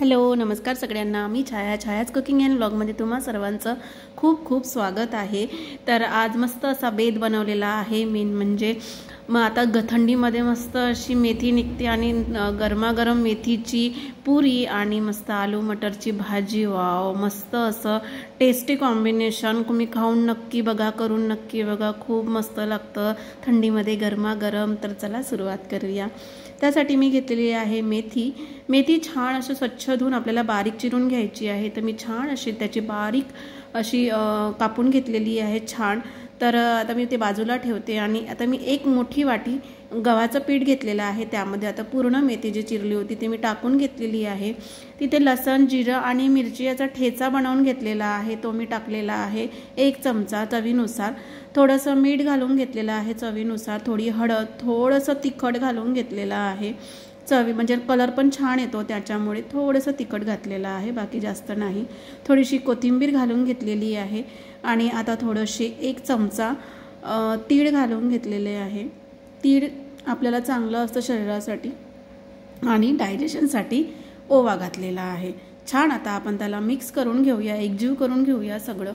Hello नमस्कार सगळ्यांना. मी छाया छायाच cooking and ब्लॉगमध्ये तुम्हा सर्वांचं खूप खूप स्वागत आहे. तर आज मस्त असा बेद बनवलेला आहे. मेन म्हणजे मग आता ग थंडीमध्ये मस्त अशी मेथी निघते आणि गरमागरम मेथीची पुरी आणि मस्त आलू मटरची भाजी. वाव मस्त असं टेस्टी कॉम्बिनेशन तुम्ही खाऊन नक्की बघा करून नक्की बघा. खूप मस्त लागतं थंडीमध्ये गरमागरम. तर चला सुरुवात करूया. त्यासाठी मी घेतलेली आहे मेथी. मेथी छान अशी स्वच्छ धुवून आपल्याला बारीक चिरून घ्यायची आहे. तर मी छान अशी त्याची बारीक अशी कापून घेतलेली आहे छान. तर आता मी ते बाजूला ठेवते आणि आता मी एक मोठी वाटी गव्हाचं पीठ घेतलेलं आहे त्यामध्ये. आता पूर्ण मेथी जी चिरली होती ती मी टाकून घेतलेली आहे. तिथे लसण जिरं आणि मिरची याचा ठेचा बनवून घेतलेला आहे. तो मी टाकलेला आहे एक चमचा चवीनुसार. थोडंसं मीठ घालून घेतलेलं आहे चवीनुसार. थोडी हळद थोडंसं तिखट घालून घेतलेलं आहे. चवी म्हणजे कलर पण छान येतो त्याच्यामुळे थोडंसं तिखट घातलेलं आहे बाकी जास्त नाही. थोडीशी कोथिंबीर घालून घेतलेली आहे आणि आता थोडंशी एक चमचा तीळ घालून घेतलेले आहे. तीळ आपल्याला चांगलं असतं शरीरासाठी आणि डायजेशनसाठी ओवा घातलेला आहे. छान आता आपण त्याला मिक्स करून घेऊया एकजीव करून घेऊया सगळं.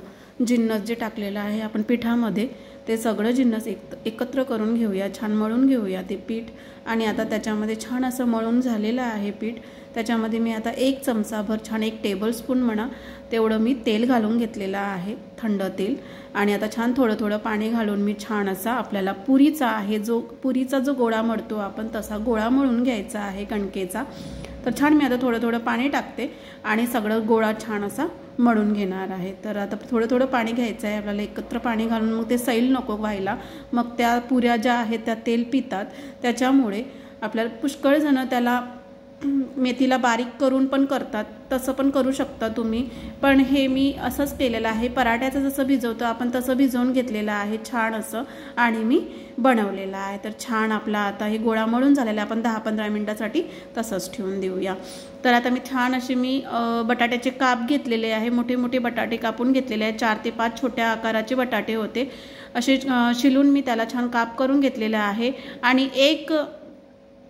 जिन्नस जे टाकलेलं आहे आपण पिठामध्ये ते सगळं जिन्नस एक एकत्र करून घेऊया छान मळून घेऊया ते पीठ. आणि आता त्याच्यामध्ये छान असं मळून झालेलं आहे पीठ. त्याच्यामध्ये मी आता एक चमचाभर छान एक टेबलस्पून म्हणा तेवढं मी तेल घालून घेतलेलं आहे थंड तेल. आणि आता छान थोडं थोडं पाणी घालून मी छान असा आपल्याला पुरीचा आहे जो पुरीचा जो गोळा मळतो आपण तसा गोळा मळून घ्यायचा आहे कणकेचा. तर छान मी आता थोडं थोडं पाणी टाकते आणि सगळं गोळा छान असा मळून घेणार आहे. तर आता थोडं थोडं पाणी घ्यायचं आहे आपल्याला एकत्र पाणी घालून मग ते सैल नको व्हायला. मग त्या पुऱ्या ज्या आहेत त्या तेल पितात. त्याच्यामुळे आपल्याला पुष्कळ जणं त्याला मेथीला बारीक करून पण करतात तसं पण करू शकता तुम्ही. पण हे मी असंच केलेलं आहे. पराठ्याचं जसं भिजवतो आपण तसं भिजवून घेतलेलं आहे छान असं आणि मी बनवलेलं आहे. तर छान आपला आता हे गोळा मळून झालेला आहे. आपण दहा पंधरा मिनटासाठी तसंच ठेवून देऊया. तर आता मी छान असे मी बटाट्याचे काप घेतलेले आहे. मोठे मोठे बटाटे कापून घेतलेले आहे. चार ते पाच छोट्या आकाराचे बटाटे होते. असे शिलून मी त्याला छान काप करून घेतलेलं आहे. आणि एक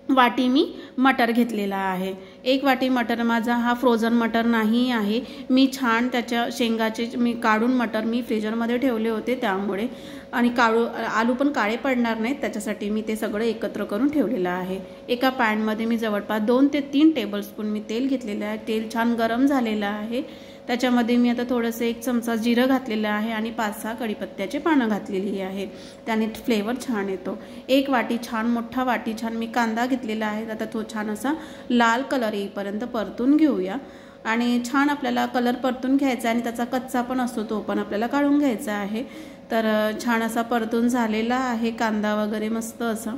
वाटी मी मटर घेतलेला आहे. एक वाटी मटर माझा हा फ्रोझन मटर नाही आहे. मी छान त्याच्या शेंगाचे मी काढून मटर मी फ्रीजरमध्ये ठेवले होते त्यामुळे. आणि काळू आलू पण काळे पडणार नाहीत त्याच्यासाठी मी ते सगळं एकत्र करून ठेवलेलं आहे. एका पॅनमध्ये मी जवळपास दोन ते तीन टेबलस्पून मी तेल घेतलेलं आहे. तेल छान गरम झालेलं आहे. त्याच्यामध्ये मी आता थोडंसं एक चमचा जिरं घातलेलं आहे आणि पाच सहा कढीपत्त्याचे पानं घातलेली आहे. त्याने फ्लेवर छान येतो. एक वाटी छान मोठा वाटी छान मी कांदा घेतलेला आहे. आता तो छान असा लाल कलर येईपर्यंत परतून घेऊया. आणि छान आपल्याला कलर परतून घ्यायचा आणि त्याचा कच्चा पण असतो तो पण आपल्याला काढून घ्यायचा आहे. तर छान असा परतून झालेला आहे कांदा वगैरे मस्त असा.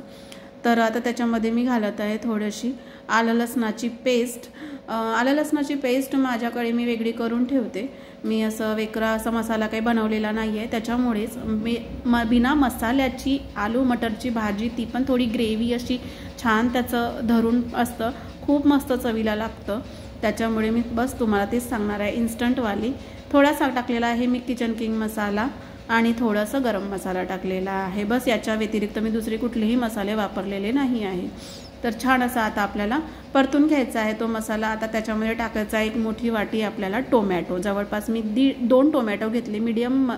तर आता त्याच्यामध्ये मी घालत आहे थोडीशी आलं लसणाची पेस्ट. आलं लसणाची पेस्ट माझ्याकडे मी वेगळी करून ठेवते. मी असं वेकरा असा मसाला काही बनवलेला नाही आहे त्याच्यामुळेच मी म बिना मसाल्याची आलू मटरची भाजी ती पण थोडी ग्रेव्ही अशी छान त्याचं धरून असतं. खूप मस्त चवीला लागतं. त्याच्यामुळे मी बस तुम्हाला तेच सांगणार आहे. इन्स्टंटवाली. थोडासा टाकलेला आहे मी किचन किंग मसाला. आणि थोडंसं गरम मसाला टाकलेला आहे. बस याच्या व्यतिरिक्त मी दुसरे कुठलेही मसाले वापरलेले नाही आहे. तर छान असा आता आपल्याला परतून घ्यायचा आहे तो मसाला. आता त्याच्यामध्ये टाकायचा एक मोठी वाटी आपल्याला टोमॅटो. जवळपास मी दी दोन टोमॅटो घेतले मीडियम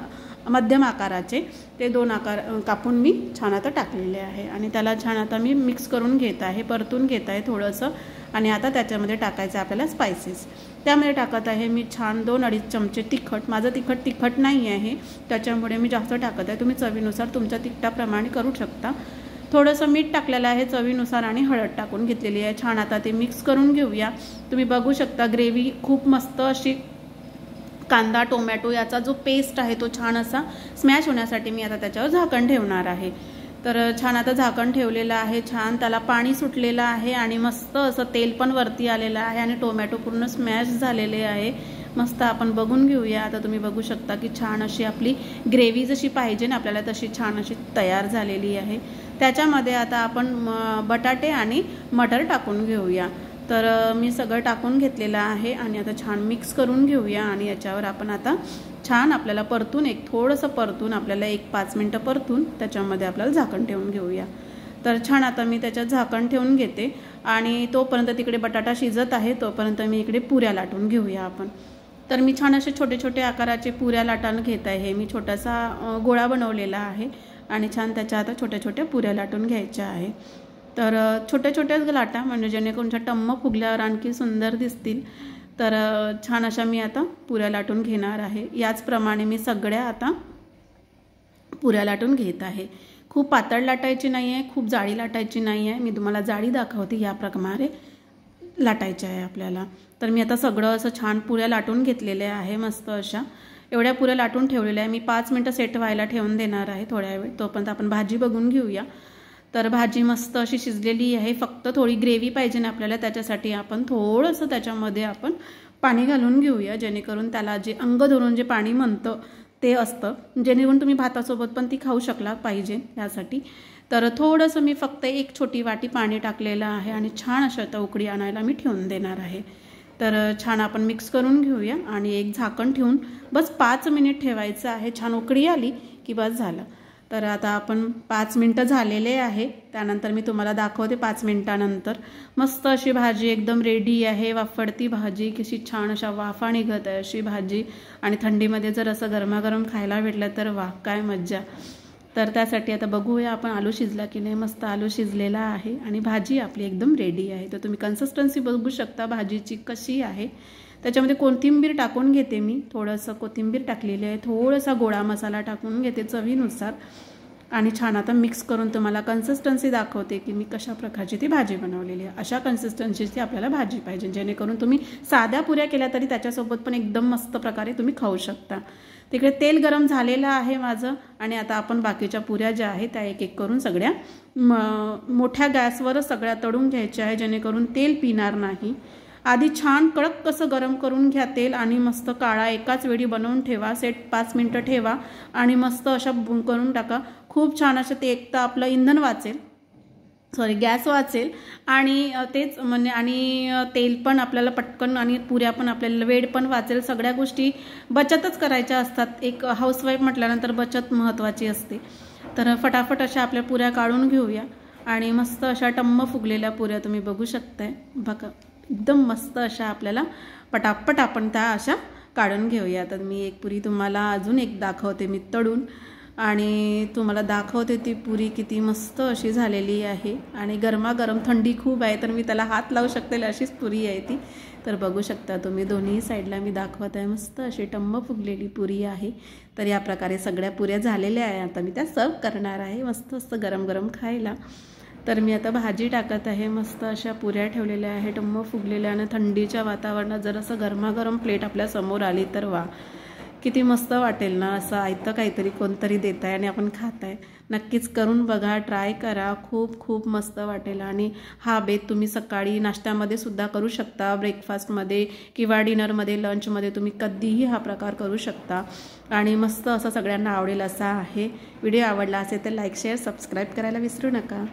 मध्यम आकाराचे. ते दोन आकार कापून मी छान आता टाकलेले आहे. आणि त्याला छान आता मी मिक्स करून घेत आहे परतून घेत आहे थोडंसं. आणि आता त्याच्यामध्ये टाकायचं आहे आपल्याला स्पायसेस त्यामध्ये टाकत आहे मी छान दोन अडीच चमचे तिखट. माझं तिखट तिखट नाही आहे. त्याच्यामुळे मी जास्त टाकत आहे. तुम्ही चवीनुसार तुमच्या तिखटाप्रमाणे करू शकता. थोडंसं मीठ टाकलेलं आहे चवीनुसार आणि हळद टाकून घेतलेली आहे. छान आता ते मिक्स करून घेऊया. तुम्ही बघू शकता ग्रेव्ही खूप मस्त अशी कांदा टोमॅटो याचा जो पेस्ट आहे तो छान असा स्मॅश होण्यासाठी मी आता त्याच्यावर झाकण ठेवणार आहे. तर छान आता झाकण ठेवलेलं आहे. छान त्याला पाणी सुटलेलं आहे आणि मस्त असं तेल पण वरती आलेलं आहे आणि टोमॅटो पूर्ण स्मॅश झालेले आहे. मस्त आपण बघून घेऊया. आता तुम्ही बघू शकता की छान अशी आपली ग्रेव्ही जशी पाहिजे ना आपल्याला तशी छान अशी तयार झालेली आहे. त्याच्यामध्ये आता आपण म- बटाटे आणि मटर टाकून घेऊया. तर मी सगळं टाकून घेतलेलं आहे आणि आता छान मिक्स करून घेऊया आणि याच्यावर आपण आता छान आपल्याला परतून एक थोडंसं परतून आपल्याला एक पाच मिनटं परतून त्याच्यामध्ये आपल्याला झाकण ठेवून घेऊया. तर छान आता मी त्याच्यात झाकण ठेवून घेते आणि तोपर्यंत तिकडे बटाटा शिजत आहे तोपर्यंत मी इकडे पुऱ्या लाटून घेऊया आपण. तर मी छान असे छोटे छोटे आकाराचे पुऱ्या लाटान घेत आहे. मी छोटासा गोळा बनवलेला आहे. आणि छान त्याच्या आता छोट्या छोट्या पुऱ्या लाटून घ्यायच्या आहे. तर छोट्या छोट्याच लाटा म्हणजे जेणेकरून टम्म फुगल्यावर आणखी सुंदर दिसतील तर छान अशा मी आता पुऱ्या लाटून घेणार आहे. याचप्रमाणे मी सगळ्या आता पुऱ्या लाटून घेत आहे. खूप पातळ लाटायची नाही आहे खूप जाळी लाटायची नाही आहे मी तुम्हाला जाळी दाखवते या प्रकारे लाटायचे आहे आपल्याला. तर मी आता सगळं असं छान पुऱ्या लाटून घेतलेल्या आहे मस्त अशा. एवढ्या पुऱ्या लाटून ठेवलेल्या आहे. मी पाच मिनटं सेट व्हायला ठेवून देणार आहे थोड्या वेळ. तोपर्यंत आपण भाजी बघून घेऊया. तर भाजी मस्त अशी शिजलेली आहे. फक्त थोडी ग्रेव्ही पाहिजे ना आपल्याला. त्याच्यासाठी आपण थोडंसं त्याच्यामध्ये आपण पाणी घालून घेऊया. जेणेकरून त्याला जे अंग धरून जे पाणी म्हणतं ते असतं. जेणेकरून तुम्ही भातासोबत पण ती खाऊ शकला पाहिजे यासाठी. तर थोडंसं मी फक्त एक छोटी वाटी पाणी टाकलेलं आहे आणि छान अशा आता उकडी आणायला मी ठेवून देणार आहे. तर छान आपण मिक्स करून घेऊया आणि एक झाकण ठेवून बस पाच मिनिट ठेवायचं आहे. छान उकडी आली की बस झालं. तर आता आपण पाच मिनटं झालेले आहे. त्यानंतर मी तुम्हाला दाखवते पाच मिनटानंतर. मस्त अशी भाजी एकदम रेडी आहे. वाफडती भाजी कशी छान अशा वाफा निघत आहे अशी भाजी. आणि थंडीमध्ये जर असं गरमागरम खायला भेटलं तर वा काय मज्जा. तर त्यासाठी आता बघूया आपण आलू शिजला की नाही. मस्त आलू शिजलेला आहे आणि भाजी आपली एकदम रेडी आहे. तर तुम्ही कन्सिस्टन्सी बघू शकता भाजीची कशी आहे. त्याच्यामध्ये कोथिंबीर टाकून घेते मी. थोडंसं कोथिंबीर टाकलेली आहे. थोडासा गोळा मसाला टाकून घेते चवीनुसार. आणि छान आता मिक्स करून तुम्हाला कन्सिस्टन्सी दाखवते की मी कशा प्रकारची ती भाजी बनवलेली आहे. अशा कन्सिस्टन्सीची आपल्याला भाजी पाहिजे. जेणेकरून तुम्ही साध्या पुऱ्या केल्या तरी त्याच्यासोबत पण एकदम मस्त प्रकारे तुम्ही खाऊ शकता. तिकडे तेल गरम झालेलं आहे माझं आणि आता आपण बाकीच्या पुऱ्या ज्या आहेत त्या एक एक करून सगळ्या मोठ्या गॅसवरच सगळ्या तळून घ्यायच्या आहे जेणेकरून तेल पिणार नाही. आधी छान कडक कसं गरम करून घ्या तेल आणि मस्त काळा एकाच वेळी बनवून ठेवा सेट पाच मिनटं ठेवा आणि मस्त अशा करून टाका. खूप छान असं ते एक तर आपलं इंधन वाचेल. सॉरी गॅस वाचेल. आणि तेच म्हणजे आणि तेल पण आपल्याला पटकन आणि पुऱ्या पण आपल्याला वेळ पण वाचेल. सगळ्या गोष्टी बचतच करायच्या असतात. एक हाऊसवाईफ म्हटल्यानंतर बचत महत्त्वाची असते. तर फटाफट अशा आपल्या पुऱ्या काढून घेऊया. आणि मस्त अशा टम्म फुगलेल्या पुऱ्या तुम्ही बघू शकताय. बघा एकदम मस्त अशा आपल्याला पटापट आपण त्या अशा काढून घेऊया. तर मी एक पुरी तुम्हाला अजून एक दाखवते मी तळून. आणि तुम्हाला दाखवते ती पुरी किती मस्त अशी झालेली आहे. आणि गरमागरम थंडी खूप आहे तर मी त्याला हात लावू शकते अशीच पुरी आहे ती. तर बघू शकता तुम्ही दोन्ही साईडला मी दाखवत आहे मस्त अशी टम्म फुगलेली पुरी आहे. तर या प्रकारे सगळ्या पुऱ्या झालेल्या आहे. आता मी त्या सर्व करणार आहे मस्त मस्त गरम गरम खायला. तर मी आता भाजी टाकत आहे मस्त अशा पुऱ्या ठेवलेल्या आहे टम्म फुगलेल्या आणि थंडीच्या वातावरणात जर असं गरमागरम प्लेट आपल्यासमोर आली तर वा. किती मस्त वाटेल ना असं आयतं काहीतरी कोणतरी देत आहे आणि आपण खात आहे नक्कीच करून बघा ट्राय करा. खूप खूप मस्त वाटेल. आणि हा बेत तुम्ही सकाळी नाश्त्यामध्ये सुद्धा करू शकता ब्रेकफास्टमध्ये किंवा डिनरमध्ये लंचमध्ये तुम्ही कधीही हा प्रकार करू शकता. आणि मस्त असं सगळ्यांना आवडेल असा आहे. व्हिडिओ आवडला असेल तर लाईक शेअर सबस्क्राईब करायला विसरू नका.